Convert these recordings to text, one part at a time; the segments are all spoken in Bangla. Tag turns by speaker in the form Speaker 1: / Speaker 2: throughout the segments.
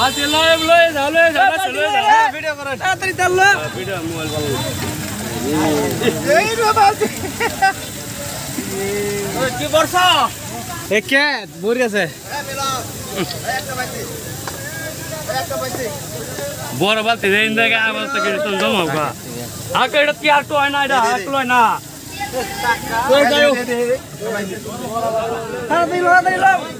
Speaker 1: মাঝে লয়ে লয়ে যাও লয়ে যাও লয়ে যাও
Speaker 2: ভিডিও করেন
Speaker 3: তাড়াতাড়ি চাললো
Speaker 1: ভিডিও মোবাইল ভালো
Speaker 3: এই রে বালতি
Speaker 2: কি বর্ষ
Speaker 3: এ কে বরি আছে
Speaker 1: বড় বালতি রেন জায়গা আবার তো কিছু তো জমা গা আকে এটা কি আটো হয় না এটা আটো হয় না
Speaker 3: তাড়াতাড়ি লো তাড়াতাড়ি লো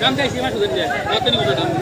Speaker 1: कम जाए सीमा सुधर जाए